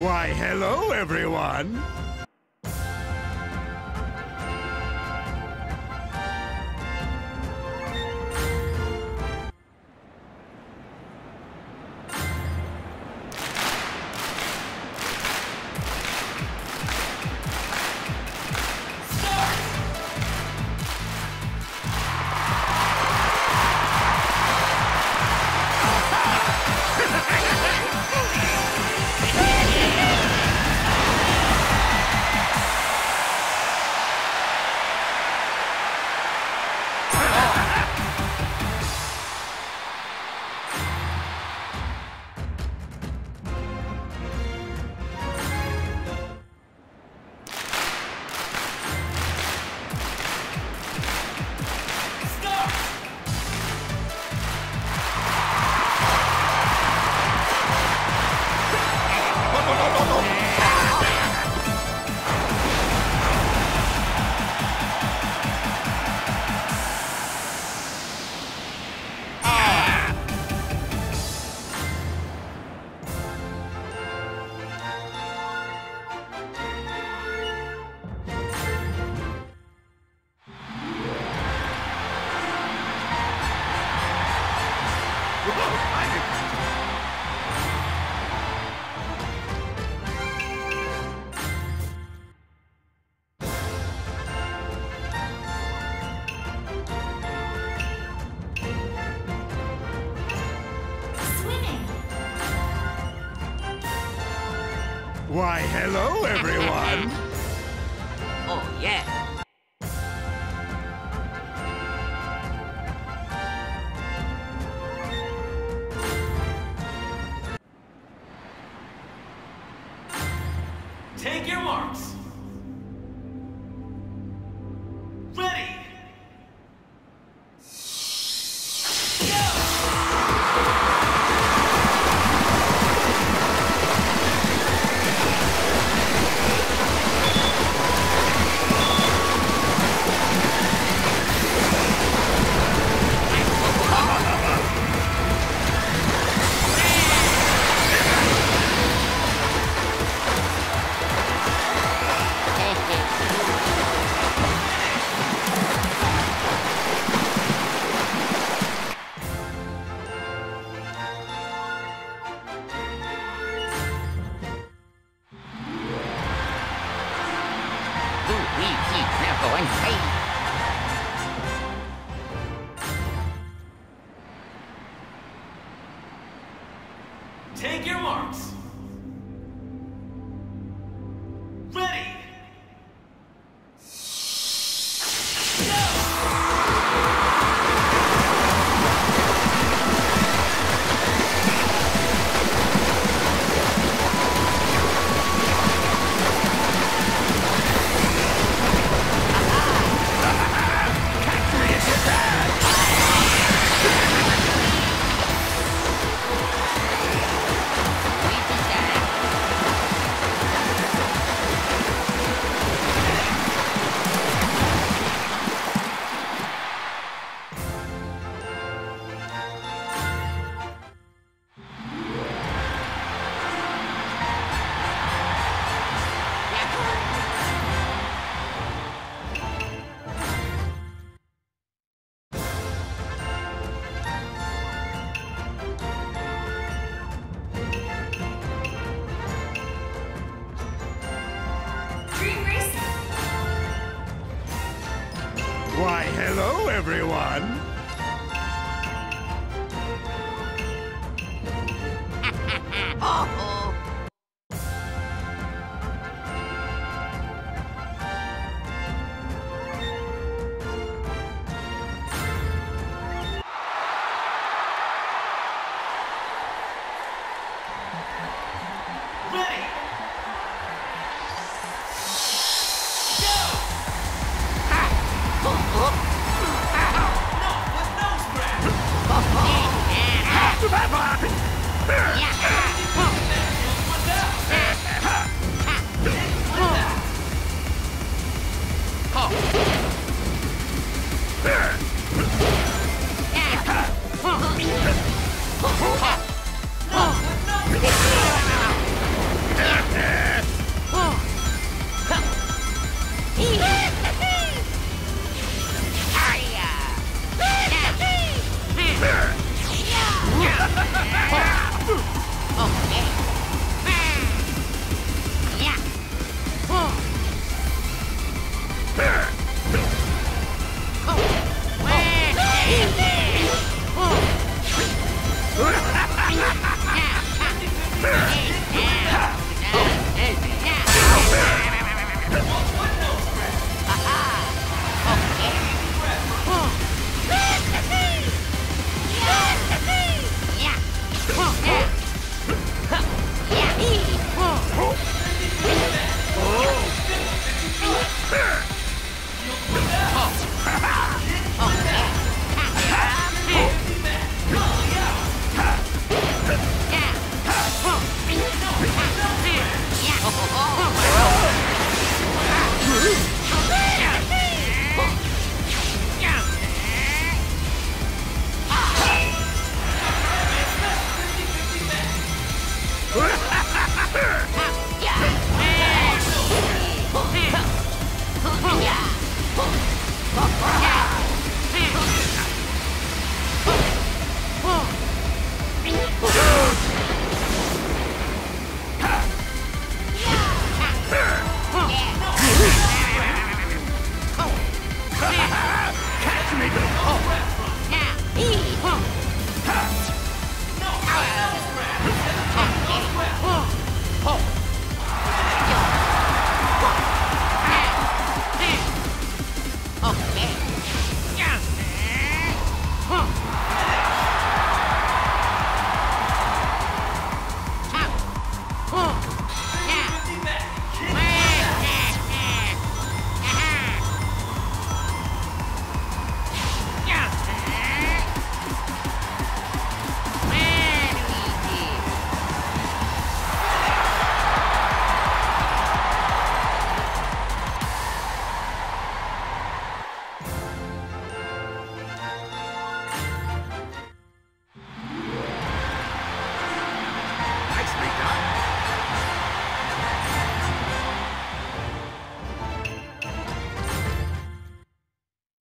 Why, hello, everyone! Why, hello, everyone! Oh, yeah. Take your marks. Take your marks. Why, hello, everyone! Oh, That will. Let's go. Woo!